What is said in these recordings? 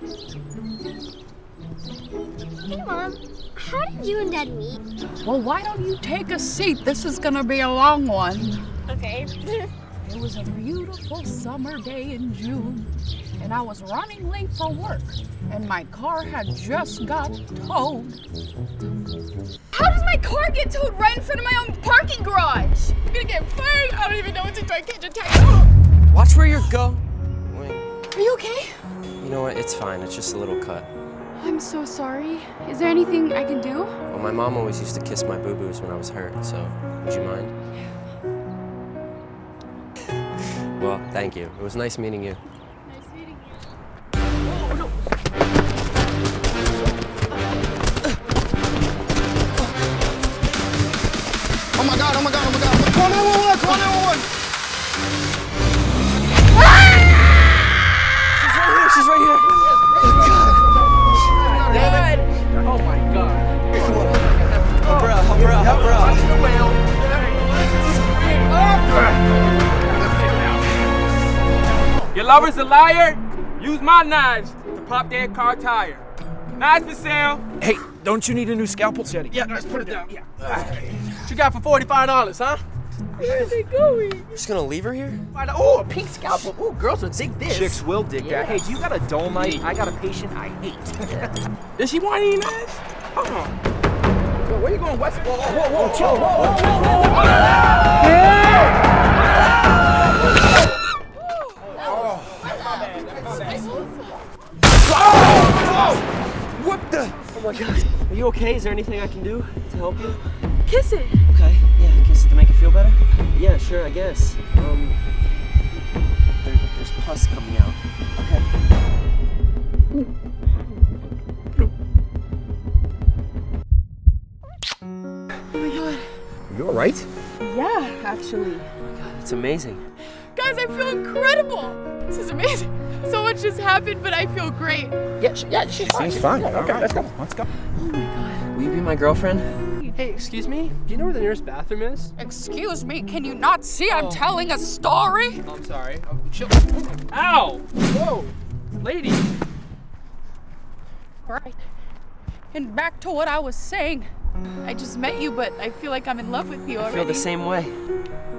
Hey, Mom. How did you and Dad meet? Well, why don't you take a seat? This is gonna be a long one. Okay. It was a beautiful summer day in June, and I was running late for work, and my car had just got towed. How does my car get towed right in front of my own parking garage? I'm gonna get fined. I don't even know what to do. I can't just tell you. Watch where you're going. Are you okay? You know what? It's fine. It's just a little cut. I'm so sorry. Is there anything I can do? Well, my mom always used to kiss my boo-boos when I was hurt, so would you mind? well, thank you. It was nice meeting you. She's right here. Oh my god. Help her out, help her out, help her out. Your lover's a liar? Use my knives to pop their car tire. Knives for sale. Hey, don't you need a new scalpel? Yeah, let's put it down. Yeah. What you got for $45, huh? Where are they going? Just gonna leave her here? Oh, a pink scalpel. Oh, girls will dig this. Chicks will dig that. Hey, do you got a dull knife? I got a patient I hate. Does she want any knives? Oh. Yo, where you going, West? Whoa, whoa, whoa, Chill, whoa, whoa, whoa, whoa. What the? Oh my god. Are you okay? Is there anything I can do to help you? Kiss it. Okay, yeah, kiss it to make you feel better? Yeah, sure, I guess. Um, there, there's pus coming out. Okay. Oh my god. Are you all right? Yeah, actually. Oh my god, it's amazing. Guys, I feel incredible. This is amazing. So much has happened, but I feel great. Yeah, she, yeah, she's fine. She's fine. Okay, let's go. Let's go. Oh my god. Will you be my girlfriend? Hey, excuse me? Do you know where the nearest bathroom is? Excuse me, can you not see I'm oh. telling a story? Oh, I'm sorry. Oh, chill. Ow! Whoa! Lady! Right. And back to what I was saying. I just met you, but I feel like I'm in love with you I already. feel the same way.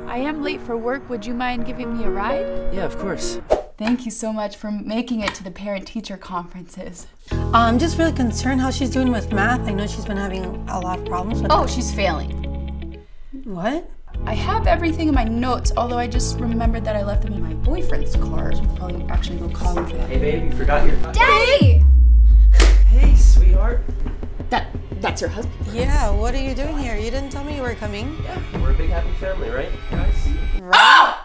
I am late for work. Would you mind giving me a ride? Yeah, of course. Thank you so much for making it to the parent-teacher conferences. I'm just really concerned how she's doing with math. I know she's been having a lot of problems with Oh, she's failing. What? I have everything in my notes, although I just remembered that I left them in my boyfriend's car. So I'll probably actually go call him for that. Hey, babe, you forgot your. Daddy! Hey, sweetheart. That that's your husband. Yeah, what are you doing here? You didn't tell me you were coming. Yeah, we're a big happy family, right, guys? Okay! Ah!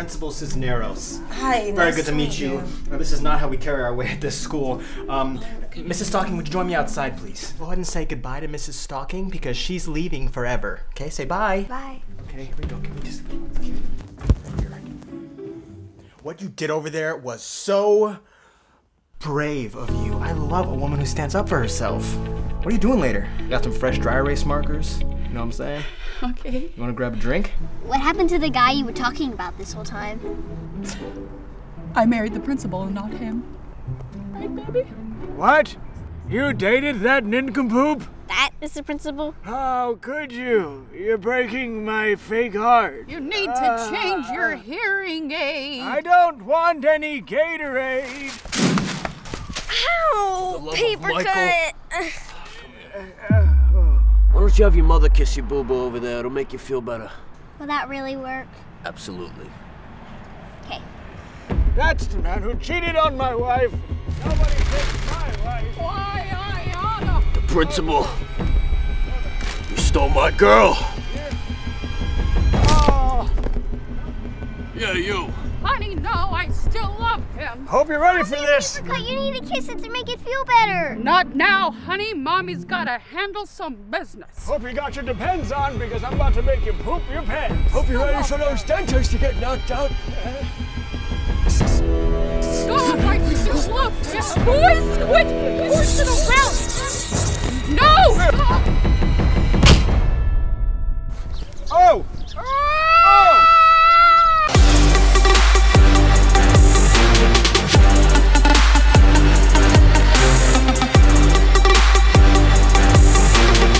Principal Cisneros. Hi, Very nice good to meet you. Uh, This is not how we carry our way at this school. Um, Mrs. Stocking, would you join me outside, please? Go ahead and say goodbye to Mrs. Stocking because she's leaving forever. Okay, say bye. Bye. Okay, here we go. Can we just right here. What you did over there was so brave of you. I love a woman who stands up for herself. What are you doing later? Got some fresh dry erase markers? You know what I'm saying? Okay. You want to grab a drink? What happened to the guy you were talking about this whole time? I married the principal and not him. Right, baby? What? You dated that nincompoop? That is the principal? How could you? You're breaking my fake heart. You need to ah. change your hearing aid. I don't want any Gatorade. Ow! Paper cut! Why don't you have your mother kiss your boo boo over there? It'll make you feel better. Will that really work? Absolutely. Okay. That's the man who cheated on my wife. Nobody takes my wife. Why, Ayana? The principal. You stole my girl. Oh, Yeah, you. Honey, no, I still love him. Hope you're ready for this. Difficult. You need to kiss it to make it feel better. Not now, honey. Mommy's gotta handle some business. Hope you got your depends on because I'm about to make you poop your pants. Hope you're ready for those dentures to get knocked out. Stop! I still love him. Boys, quit pushing around. No! Oh!